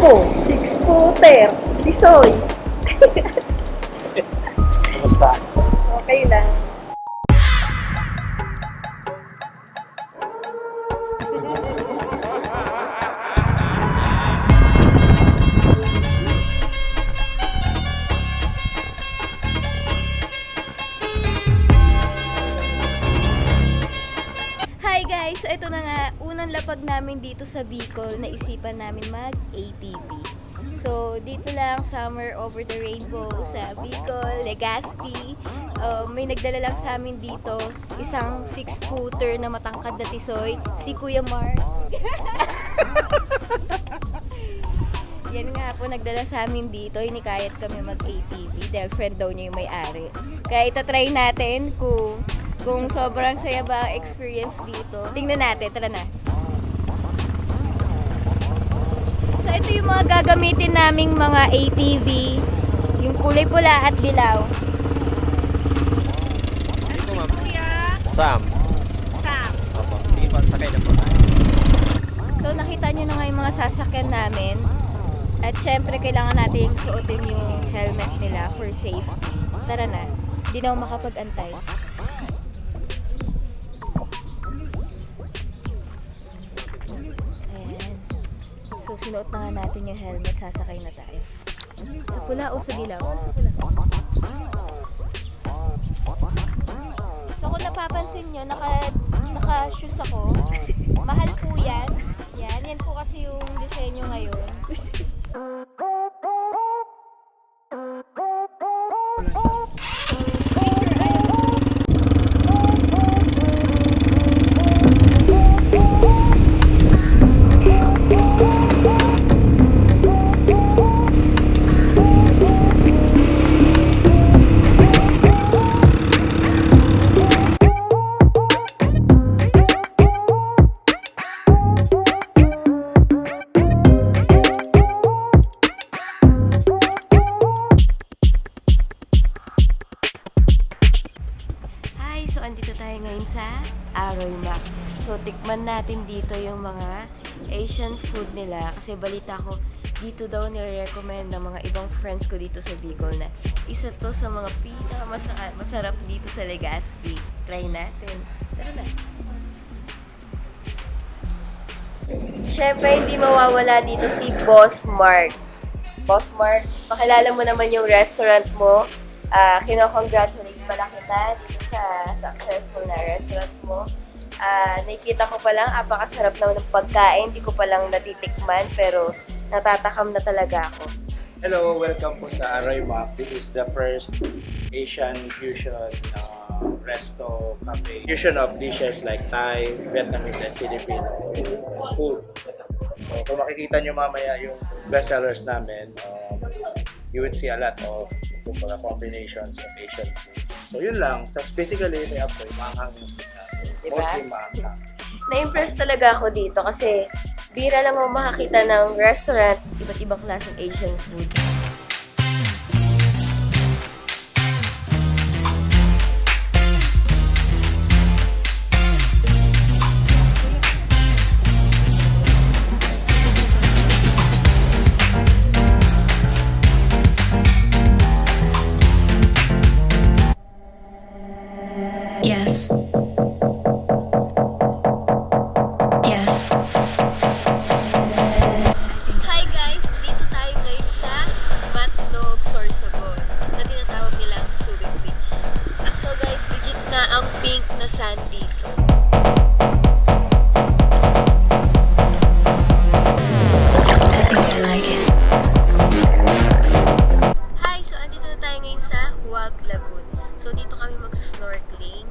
Napakagwapo, six-footer, tisoy. Kumusta? Okay lang. Lapag namin dito sa Bicol, naisipan namin mag-ATV. So, dito lang, Summer Over the Rainbow sa Bicol, Legazpi. Uh, may nagdala lang sa amin dito, isang six-footer na matangkad na tisoy, si Kuya Mark. Yan nga po, nagdala sa amin dito, hinikayat kami mag-ATV dahil friend daw niya yung may-ari. Kaya itatry natin kung kung sobrang saya ba ang experience dito. Tingnan natin, tara na. So ito yung mga gagamitin naming mga ATV. Yung kulay pula at dilaw. Dito ma'am. Sam. Sam. Opo. Sige po, sakay na po tayo. So nakita nyo na nga yung mga sasakyan namin. At syempre kailangan natin suotin yung helmet nila for safety. Tara na. Hindi na ako makapag-antay. So sinuot na nga natin yung helmet. Sasakay na tayo. Sa pula o sa dilaw? Sa pula. So kung napapansin nyo, naka, naka-shoes ako. Mahal po So, tikman natin dito yung mga Asian food nila. Kasi balita ko, dito daw nire-recommend ng mga ibang friends ko dito sa Bicol na isa to sa mga pinakamasarap masarap dito sa Legazpi. Try natin. Tara na. Siyempre, hindi mawawala dito si Boss Mark. Boss Mark, pakilala mo naman yung restaurant mo. Ah, kino-congratulate pala kita dito sa successful na restaurant mo. Ah, nakikita ko pa lang, apakasarap naman ng pagkain. Hindi ko pa lang natitikman, pero natatakam na talaga ako. Hello, welcome po sa Aroy. This is the first Asian fusion uh, resto cafe. Fusion of dishes like Thai, Vietnamese, and Filipino food. So kung makikita nyo mamaya yung bestsellers namin, um, you would see a lot of kumbaga, combinations of Asian food. So yun lang. So basically, may apoy, maanghang yung food namin. Diba? Mostly maanghang. Na-impress talaga ako dito kasi bira lang ako makakita ng restaurant, iba't ibang klaseng Asian food. nga ang pink na sand dito. I think I like it. Hi! So, andito na tayo ngayon sa Huwag Lagoon. So, dito kami mag-snorkeling.